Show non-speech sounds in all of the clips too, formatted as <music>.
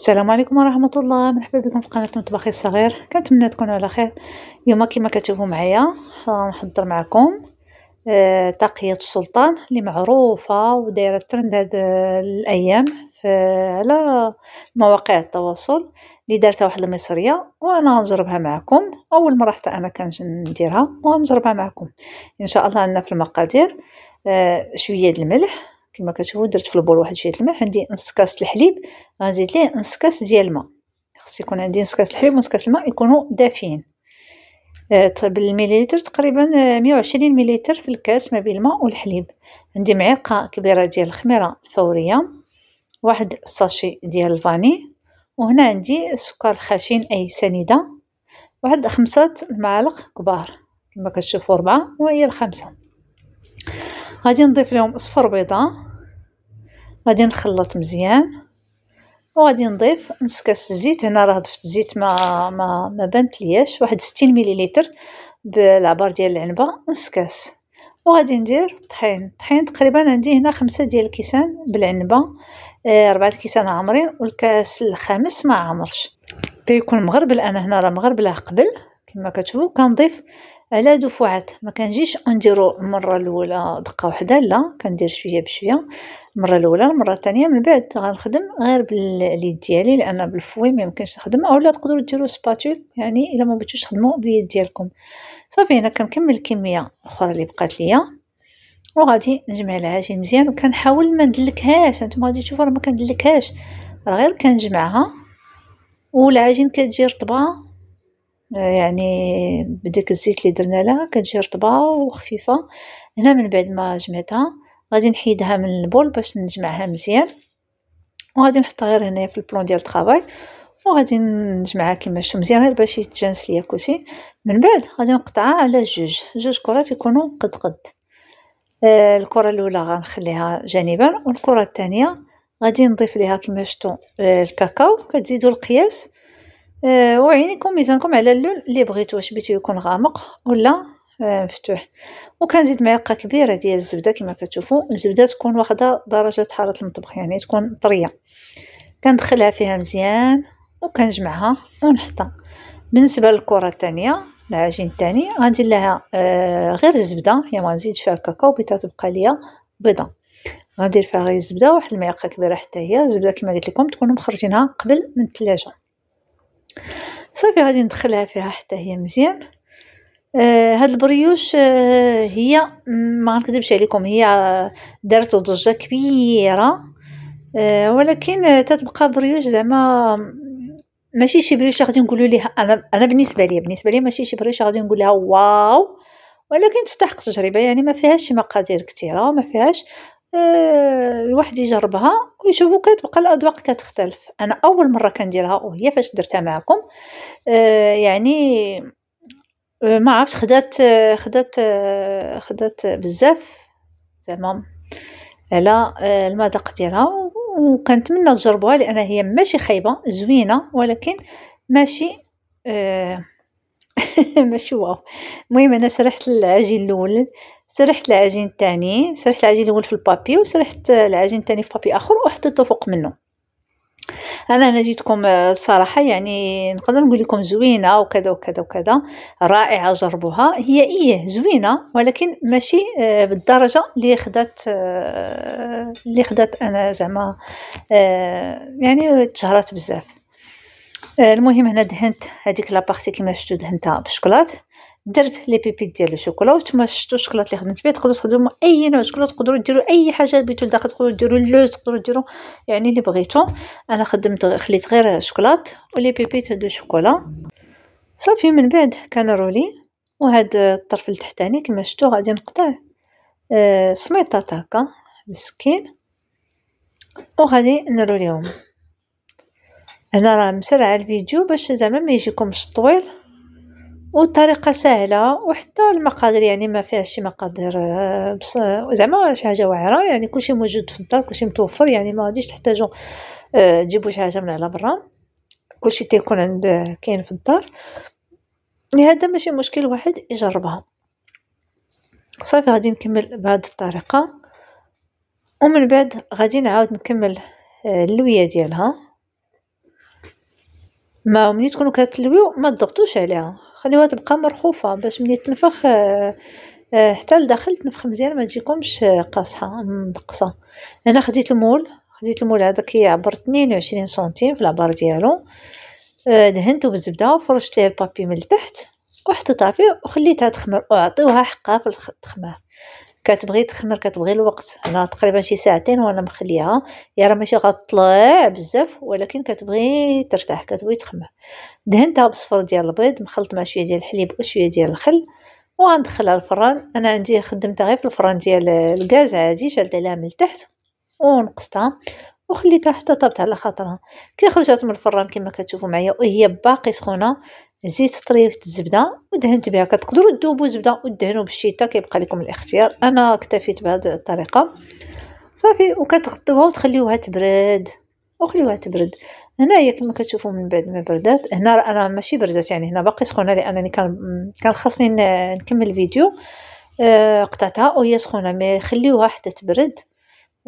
السلام عليكم ورحمة الله. مرحبا بكم في قناة مطبخي الصغير كنتمنى تكونوا على خير. اليوم كما كتشوفوا معايا نحضر معكم آه، طاقية السلطان اللي معروفة ودايرة ترند هاد الأيام في على مواقع التواصل اللي دارتها واحد المصرية وأنا غنجربها معكم. أول مرة حتى أنا كنديرها وغنجربها معكم. إن شاء الله عندنا في المقادير آه، شوية د الملح كما كتشوفوا درت في البول واحد شوية الماء عندي نص كاس الحليب غنزيد ليه نص كاس ديال الماء. خص يكون عندي نص كاس الحليب ونص كاس الماء يكونوا دافيين. آه، بالمليلتر تقريبا مية وعشرين مليلتر في الكاس ما بين الماء والحليب. عندي معلقة كبيرة ديال الخميرة الفورية واحد ساشي ديال الفاني وهنا عندي السكر الخشن أي سنيدة واحد خمسة المعالق كبار كما كتشوفوا ربعة وهي الخامسة غادي نضيف لهم صفر بيضة غادي نخلط مزيان. وغادي نضيف نص كاس الزيت. هنا راه ضفت الزيت ما ما ما بانت لياش. واحد 60 مليلتر بالعبار ديال العنبة. نص كاس وغادي ندير طحين. الطحين تقريبا عندي هنا خمسة ديال الكيسان بالعنبة. آه ربعة عامرين. والكاس الخامس ما عامرش. تيكون مغربل. أنا هنا راه مغربلة قبل. كما كتشوفوا. كنضيف على دفعات. ما كنجيش نديرو المرة الأولى دقة واحدة لا كندير شوية بشوية. المرة الأولى المرة الثانية من بعد غنخدم غير باليد ديالي لأن بالفوي ما يمكنش نخدم اولا تقدروا ديروا سباتول يعني إلا ما بغيتوش تخدموا باليد ديالكم. صافي هنا كنكمل الكميه الاخرى اللي بقات ليا. وغادي نجمع العجين مزيان وكنحاول ما ندلكهاش. نتوما غادي تشوفوا راه ما كندلكهاش. غير كنجمعها. والعجين كتجي رطبة. يعني بديك الزيت اللي درنا لها كتجي رطبة وخفيفة. هنا من بعد ما جمعتها غادي نحيدها من البول باش نجمعها مزيان. وغادي نحطها غير هنايا في البلون ديال الطرافاي وغادي نجمعها كما شفتوا مزيان غير باش يتجانس ليا كلشي. من بعد غادي نقطعها على جوج. جوج كرات يكونوا قد قد آه الكرة الأولى غنخليها جانبا والكرة الثانية غادي نضيف ليها كما شفتوا آه الكاكاو. كتزيدوا القياس. وعينيكم ميزانكم على اللون اللي بغيتو واش بغيتو يكون غامق ولا آه مفتوح. وكنزيد معلقة كبيرة ديال الزبدة كما كتشوفوا الزبدة تكون واخدة درجة حرارة المطبخ يعني تكون طرية. كندخلها فيها مزيان وكنجمعها ونحطها. بالنسبة للكرة الثانية العجين الثاني غندير لها آه غير الزبدة. هي ما نزيدش فيها الكاكاو بتا تبقى ليا بيضة. غندير فيها غير الزبدة واحد المعلقة كبيرة حتى هي. الزبدة كما قلت لكم تكونوا مخرجينها قبل من الثلاجه صافي غادي ندخلها فيها حتى هي مزيان. آه هاد ال brioche آه هي ما غنكذبش عليكم هي دارت ضجة كبيرة. آه ولكن تتبقى brioche زعما ماشي شي brioche غادي نقولوا ليها. أنا أنا بالنسبة لي بالنسبة لي ماشي شي brioche غادي نقول لها waouh ولكن تستحق تجربه يعني ما فيهاش شي مقادير كثيرة ما فيهاش الواحد يجربها ويشوفوا كتبقى الأذواق كتختلف. أنا أول مرة كنديرها وهي فاش درتها معكم. آه يعني آه ما عرفتش خدات خدات خدات بزاف زعما. على المذاق ديالها وكنتمنى تجربوها لأن هي ماشي خايبة زوينة ولكن ماشي <laughs> ماشي واو. المهم أنا سرحت العجين الأول. سرحت العجين الثاني سرحت العجين الأول في البابي وسرحت العجين الثاني في بابي آخر وحطيته فوق منه. أنا هنا جيتكم الصراحه يعني نقدر نقول لكم زوينة وكذا وكذا وكذا رائعة جربوها. هي إيه زوينة ولكن ماشي بالدرجة اللي خدات اللي خدات أنا زعما يعني تشهرات بزاف. المهم هنا دهنت هذيك la partie كما شفتوا دهنتها بالشوكولات درت les pépites ديال الشوكولا وأنتم شفتوا الشوكولات اللي خدمت بها تقدروا تخدموا أي نوع شوكولا تقدروا ديروا أي حاجة بغيتو لداخل تقدروا ديروا اللوز تقدروا ديروا يعني اللي بغيتو. أنا خدمت خليت غير chocolat و les pépites de chocolat. صافي من بعد كنرولي وهاد الطرف التحتاني كما شفتوا غادي نقطع آه سميطات هكا مسكين وغادي نروليهم. أنا راه مسرعه الفيديو باش زعما ما يجيكمش طويل. والطريقة سهلة وحتى المقادير يعني ما فيهاش شي مقادير بص زعما شي حاجة واعرة يعني كلشي موجود في الدار كلشي متوفر يعني ما غاديش تحتاجوا تجيبوا شي حاجة من على برا. كلشي تيكون عند كاين في الدار. لهذا ماشي مشكل واحد يجربها. صافي غادي نكمل بهذه الطريقة. ومن بعد غادي نعاود نكمل اللوية ديالها. ما ملي تكونوا كتلويو ما تضغطوش عليها. خليوها تبقى مرخوفة باش ملي تنفخ آه، آه، حتى لداخل تنفخ مزيان ما تجيكمش قاصحة مدقصة. أنا خديت المول خديت المول هذا كيعبر 22 سنتيم في العبار ديالو. آه، دهنته بالزبدة وفرشت ليه البابي من التحت وحطيتها فيه وخليتها تخمر وأعطيوها حقها في التخمار كتبغي تخمر كتبغي الوقت. أنا تقريبا شي ساعتين وأنا مخليها. هي راه ماشي غطلع بزاف ولكن كتبغي ترتاح كتبغي تخمر. دهنتها بصفر ديال البيض مخلط مع شوية ديال الحليب وشوية ديال الخل وغندخلها الفران. أنا عندي خدمتها غير في الفران ديال الغاز عادي شلت عليها من التحت ونقصتها وخليتها حتى طابت على خاطرها. كي خرجت من الفران كما كتشوفوا معايا وهي باقي سخونة. خديت طريفة الزبدة ودهنت بها كتقدروا تذوبوا زبدة ودهنوا بالشيتا كيبقى لكم الاختيار. أنا اكتفيت بهذه الطريقة. صافي وكتغطيوها وتخليوها تبرد. وخليوها تبرد. هنايا كما كتشوفوا من بعد ما بردات. هنا أنا ماشي بردات يعني هنا باقي سخونة لأنني كان كان خاصني نكمل الفيديو آه قطعتها وهي سخونة mais خليوها حتى تبرد.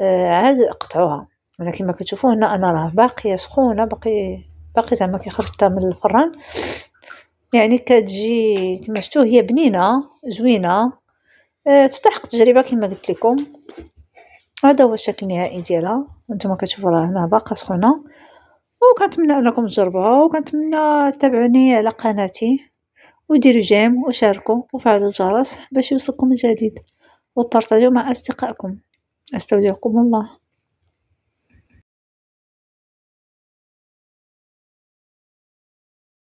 آه عاد قطعوها. أنا كما كتشوفوا هنا أنا راه باقية سخونة باقي باقي زعما كي خرجتها من الفران. يعني كتجي كما شفتوا هي بنينة زوينة. أه تستحق التجربة كما قلت لكم. هذا هو الشكل النهائي ديالها. أنتم كتشوفوا راه هنا باقا سخونة. وكنتمنى أنكم تجربوها وكنتمنى تتابعوني على قناتي. وديروا جيم وشاركوا وفعلوا الجرس باش يوصلكم الجديد. وبارطاجيو مع أصدقائكم. أستودعكم الله.